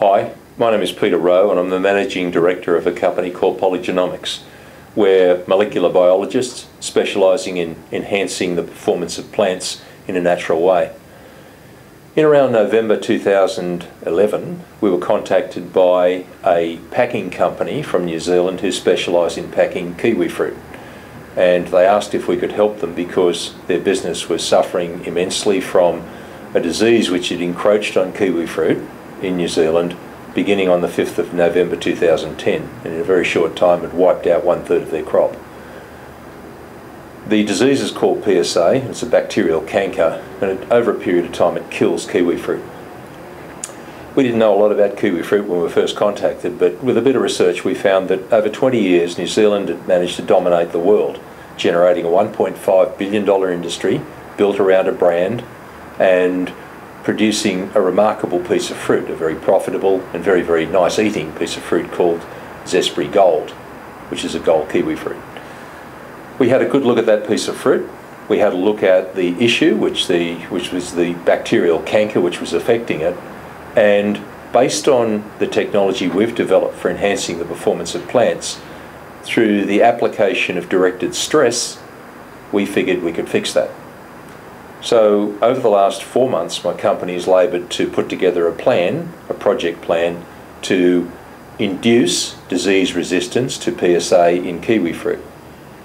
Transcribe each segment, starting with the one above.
Hi, my name is Peter Rowe and I'm the Managing Director of a company called PolyGenomX. We're molecular biologists specialising in enhancing the performance of plants in a natural way. In around November 2011, we were contacted by a packing company from New Zealand who specialise in packing kiwi fruit. And they asked if we could help them because their business was suffering immensely from a disease which had encroached on kiwi fruit in New Zealand beginning on the 5th of November 2010 and in a very short time had wiped out one third of their crop. The disease is called PSA, it's a bacterial canker, and over a period of time it kills kiwi fruit. We didn't know a lot about kiwi fruit when we were first contacted, but with a bit of research we found that over 20 years New Zealand had managed to dominate the world, generating a $1.5 billion industry built around a brand and producing a remarkable piece of fruit, a very profitable and very, very nice eating piece of fruit called Zespri Gold, which is a gold kiwi fruit. We had a good look at that piece of fruit. We had a look at the issue, which, the, which was the bacterial canker which was affecting it, and based on the technology we've developed for enhancing the performance of plants, through the application of directed stress, we figured we could fix that. So over the last four months, my company has laboured to put together a plan, a project plan, to induce disease resistance to PSA in kiwi fruit.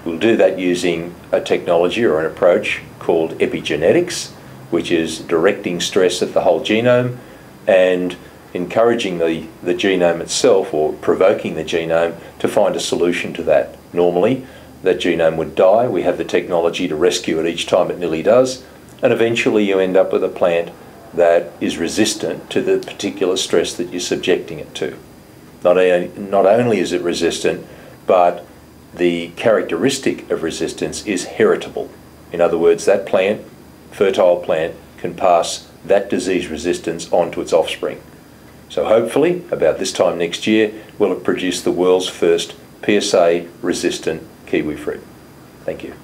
We'll do that using a technology or an approach called epigenetics, which is directing stress at the whole genome and encouraging the, the genome itself or provoking the genome to find a solution to that. Normally, that genome would die. We have the technology to rescue it each time it nearly does, and eventually you end up with a plant that is resistant to the particular stress that you're subjecting it to. Not, a, not only is it resistant, but the characteristic of resistance is heritable. In other words, that plant, fertile plant, can pass that disease resistance on to its offspring. So hopefully, about this time next year, we'll have produced the world's first PSA resistant kiwi fruit. Thank you.